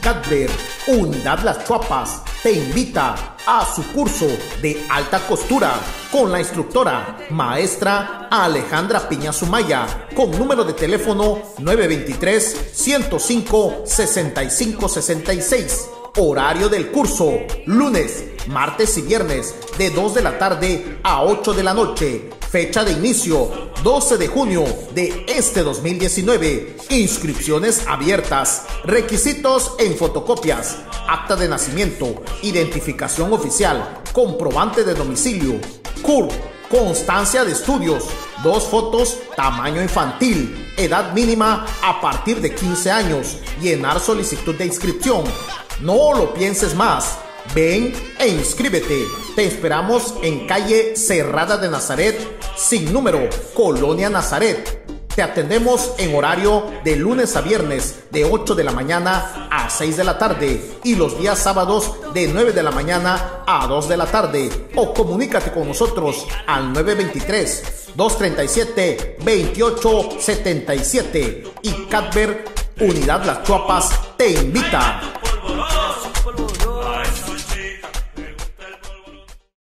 Cadver, Unidad Las Chuapas, te invita a su curso de alta costura con la instructora maestra Alejandra Piña Sumaya con número de teléfono 923-105-6566. Horario del curso, lunes, martes y viernes de 2 de la tarde a 8 de la noche. Fecha de inicio, 12 de junio de este 2019. Inscripciones abiertas. Requisitos en fotocopias. Acta de nacimiento. Identificación oficial. Comprobante de domicilio. CUR. Constancia de estudios. Dos fotos tamaño infantil. Edad mínima a partir de 15 años. Llenar solicitud de inscripción. No lo pienses más. Ven e inscríbete. Te esperamos en calle Cerrada de Nazaret, sin número, Colonia Nazaret. Te atendemos en horario de lunes a viernes de 8 de la mañana a 6 de la tarde y los días sábados de 9 de la mañana a 2 de la tarde. O comunícate con nosotros al 923-237-2877 y Cadver Unidad Las Chuapas te invita. follow those.